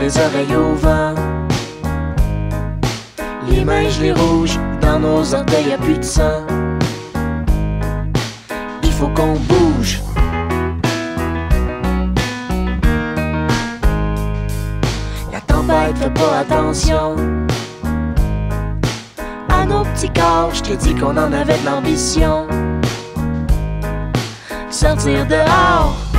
les oreilles au vent. Les gelées rouges, dans nos orteils y'a plus de sang. Il faut qu'on bouge. La tempête fait pas attention à nos petits corps. Je t'ai dit qu'on en avait de l'ambition. Sortir dehors.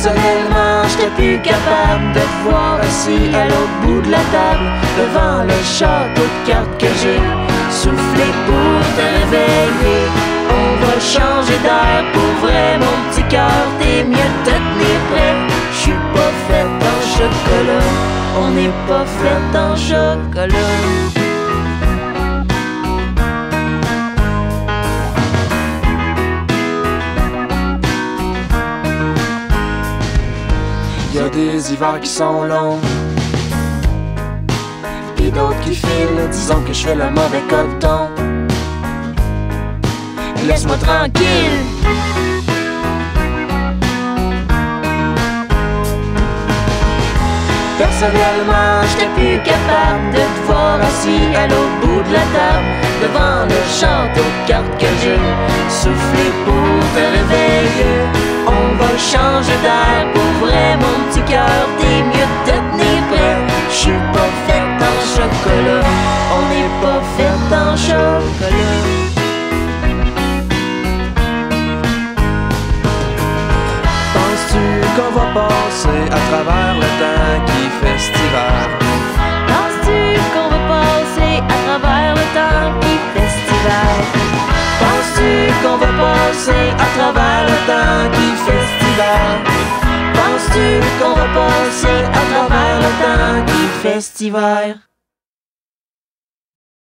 Personnellement, j'étais plus capable de te voir assis à l'autre bout de la table, devant le château de cartes que j'ai soufflé pour te réveiller. On va changer d'air pour vrai, mon petit cœur, t'es mieux de te tenir prêt. J'suis pas fait en chocolat, on n'est pas fait en chocolat. Des hivers qui sont longs. Pis d'autres qui filent Disons que je fais le mauvais coton. Laisse-moi tranquille. Personnellement, j'étais plus capable de te voir assis à l'autre bout de la table Devant le château de cartes que j'ai soufflé pour te réveiller. On va changer d'air pour cœur T'es mieux de te tenir prêt J'suis pas fait en chocolat On n'est pas fait en chocolat Penses-tu qu'on va passer à travers le temps qui hiver? Penses-tu qu'on va passer à travers le temps qui hiver? Penses-tu qu'on va passer à travers le temps qui fait Penses-tu